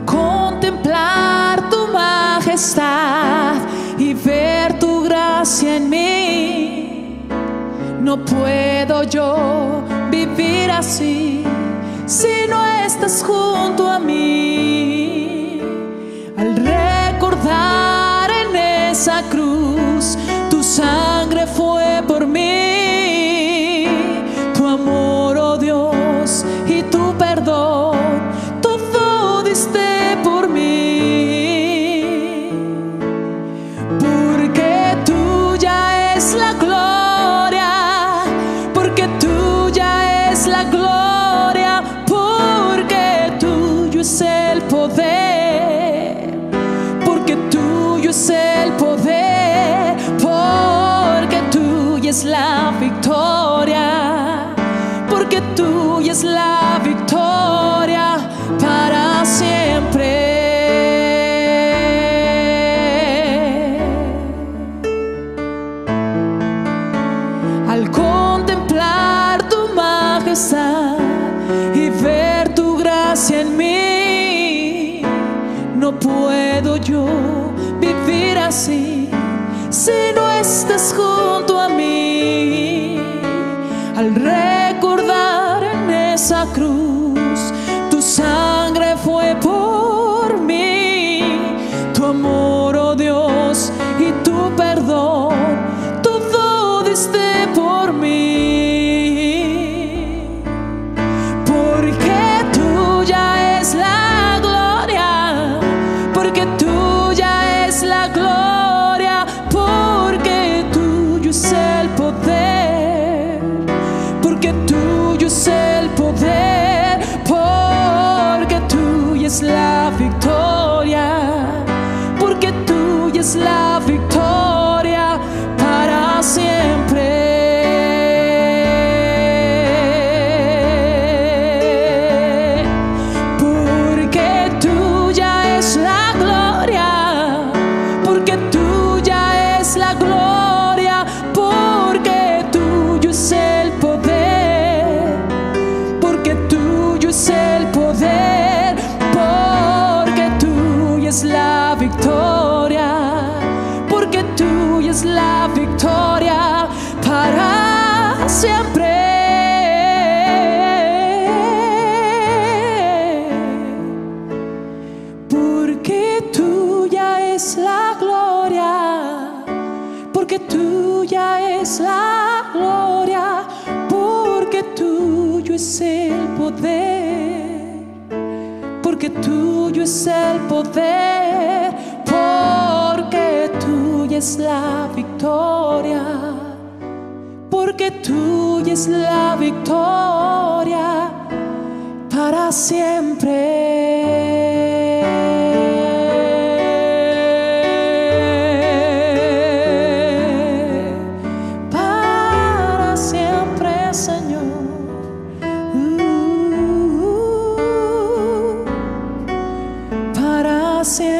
Contemplar tu majestad y ver tu gracia en mí, no puedo yo vivir así si no estás junto a mí. Es la victoria, porque tuya es la victoria para siempre. Al contemplar tu majestad y ver tu gracia en mí, no puedo yo vivir así si no estás junto. Al recordar la victoria para siempre. Porque tuya es la gloria, porque tuya es la gloria, porque tuyo es el poder, porque tuyo es el poder, es la victoria, porque tuya es la victoria para siempre. Para siempre. Uh, uh, uh.